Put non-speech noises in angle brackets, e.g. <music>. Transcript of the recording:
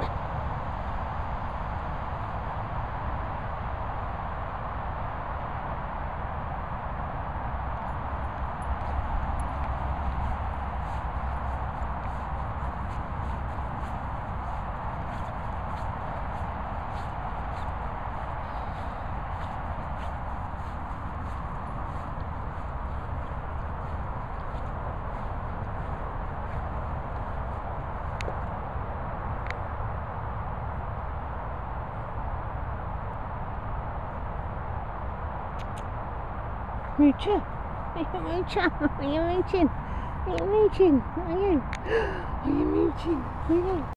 Bye. Moocher. Are you moocher? Are you mooching? Are you mooching? Are you? <gasps> Are you mooching? Are you?